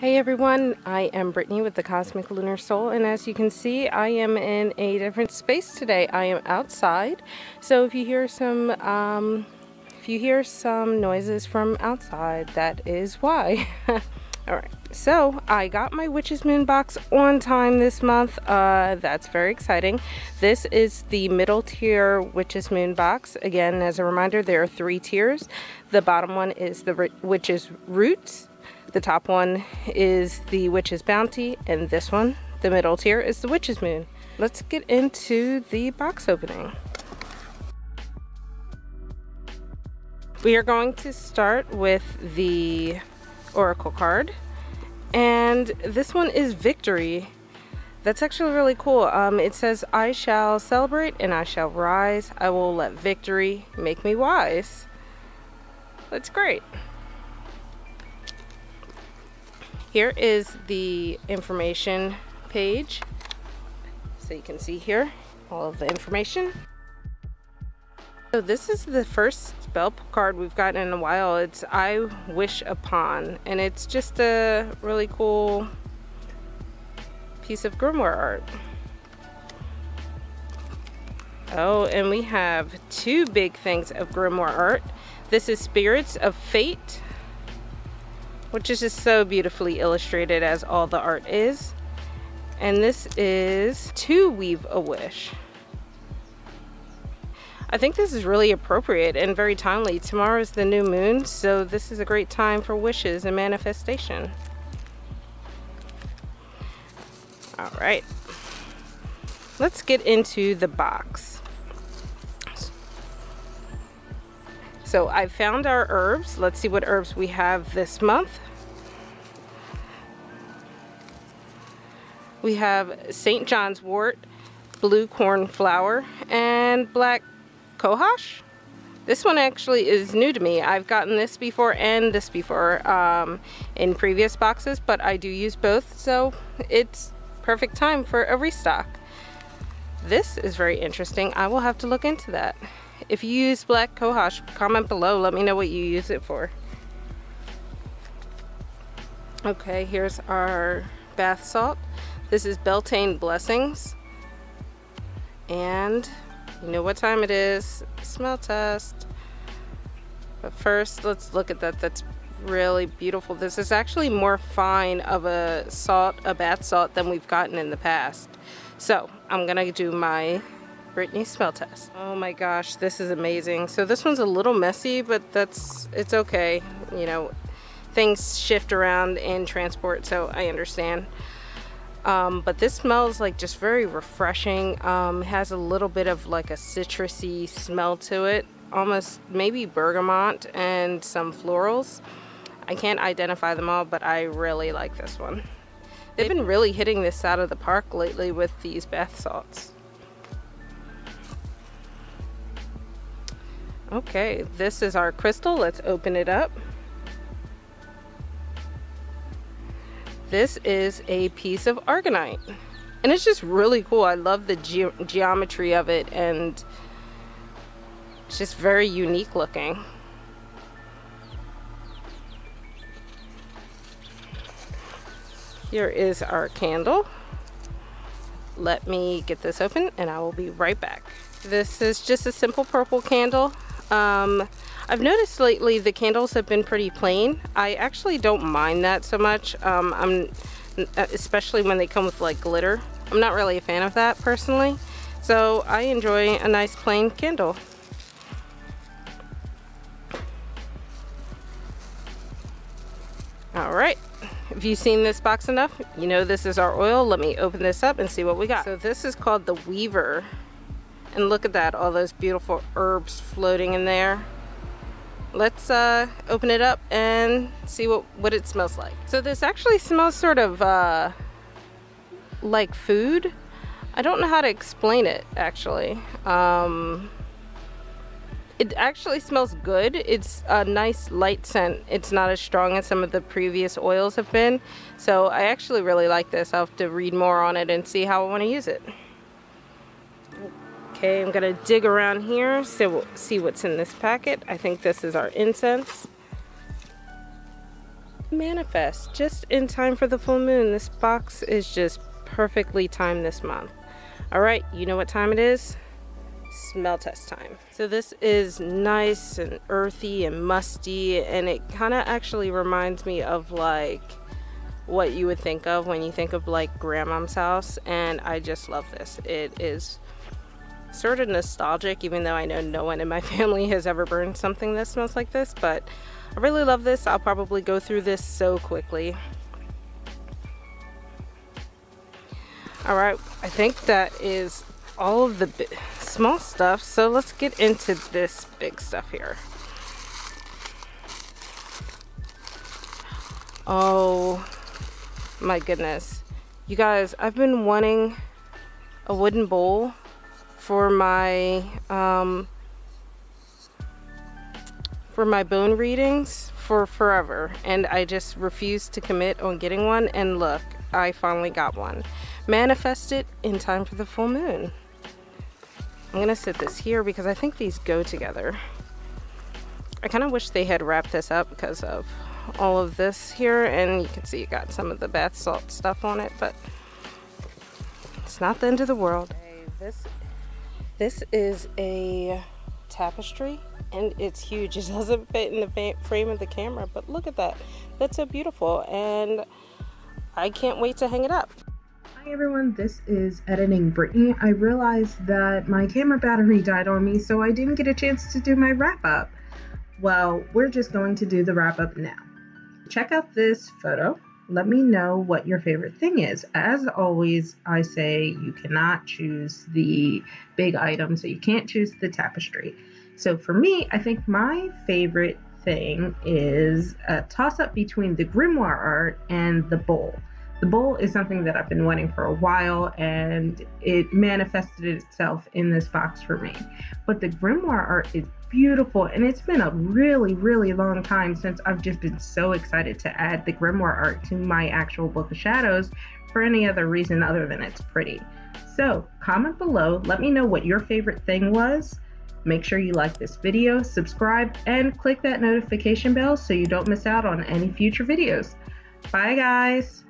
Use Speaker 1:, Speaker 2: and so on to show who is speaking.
Speaker 1: Hey everyone, I am Brittany with the Cosmic Lunar Soul and as you can see I am in a different space today. I am outside so if you hear some um, if you hear some noises from outside that is why. Alright, so I got my Witches Moon box on time this month. Uh, that's very exciting. This is the middle tier Witches Moon box. Again, as a reminder, there are three tiers. The bottom one is the Witch's Roots the top one is the Witch's Bounty, and this one, the middle tier, is the Witches Moon. Let's get into the box opening. We are going to start with the Oracle card. And this one is Victory. That's actually really cool. Um, it says, I shall celebrate and I shall rise. I will let victory make me wise. That's great. Here is the information page. So you can see here all of the information. So this is the first spell card we've gotten in a while. It's I Wish Upon and it's just a really cool piece of grimoire art. Oh, and we have two big things of grimoire art. This is Spirits of Fate which is just so beautifully illustrated as all the art is. And this is To Weave a Wish. I think this is really appropriate and very timely. Tomorrow is the new moon, so this is a great time for wishes and manifestation. All right, let's get into the box. So I found our herbs. Let's see what herbs we have this month. We have St. John's wort, blue cornflower, and black cohosh. This one actually is new to me. I've gotten this before and this before um, in previous boxes, but I do use both, so it's perfect time for a restock. This is very interesting. I will have to look into that. If you use black cohosh, comment below. Let me know what you use it for. Okay, here's our bath salt. This is Beltane Blessings. And you know what time it is. Smell test. But first, let's look at that. That's really beautiful. This is actually more fine of a salt, a bath salt, than we've gotten in the past. So, I'm gonna do my Brittany smell test. Oh my gosh, this is amazing. So this one's a little messy, but that's, it's okay. You know, things shift around in transport, so I understand. Um, but this smells like just very refreshing. Um, has a little bit of like a citrusy smell to it. Almost maybe bergamot and some florals. I can't identify them all, but I really like this one. They've been really hitting this out of the park lately with these bath salts. Okay, this is our crystal. Let's open it up. This is a piece of aragonite. And it's just really cool. I love the ge geometry of it and it's just very unique looking. Here is our candle. Let me get this open and I will be right back. This is just a simple purple candle. Um, I've noticed lately the candles have been pretty plain. I actually don't mind that so much. Um, I'm especially when they come with like glitter. I'm not really a fan of that personally. So I enjoy a nice plain candle. All right, if you've seen this box enough, you know this is our oil. Let me open this up and see what we got. So this is called the Weaver. And look at that, all those beautiful herbs floating in there. Let's uh, open it up and see what, what it smells like. So this actually smells sort of uh, like food. I don't know how to explain it actually. Um, it actually smells good. It's a nice light scent. It's not as strong as some of the previous oils have been. So I actually really like this. I'll have to read more on it and see how I want to use it. Okay, I'm gonna dig around here, so see what's in this packet. I think this is our incense. manifest just in time for the full moon. This box is just perfectly timed this month. All right, you know what time it is? Smell test time. So this is nice and earthy and musty and it kind of actually reminds me of like what you would think of when you think of like grandma's house and I just love this. It is sort of nostalgic even though I know no one in my family has ever burned something that smells like this but I really love this. I'll probably go through this so quickly. All right, I think that is all of the small stuff. So let's get into this big stuff here. Oh my goodness. You guys, I've been wanting a wooden bowl for my um, for my bone readings for forever and I just refused to commit on getting one and look I finally got one manifest it in time for the full moon I'm gonna sit this here because I think these go together. I kind of wish they had wrapped this up because of all of this here and you can see it got some of the bath salt stuff on it but it's not the end of the world. This this is a tapestry and it's huge. It doesn't fit in the frame of the camera but look at that. That's so beautiful and I can't wait to hang it up
Speaker 2: Hi everyone, this is Editing Brittany. I realized that my camera battery died on me, so I didn't get a chance to do my wrap up. Well, we're just going to do the wrap up now check out this photo. Let me know what your favorite thing is. As always, I say you cannot choose the big item, so you can't choose the tapestry. So for me, I think my favorite thing is a toss up between the grimoire art and the bowl. The bowl is something that I've been wanting for a while and it manifested itself in this box for me. But the grimoire art is beautiful and it's been a really, really long time since I've just been so excited to add the grimoire art to my actual Book of Shadows for any other reason other than it's pretty. So comment below, let me know what your favorite thing was. Make sure you like this video, subscribe, and click that notification bell so you don't miss out on any future videos. Bye guys!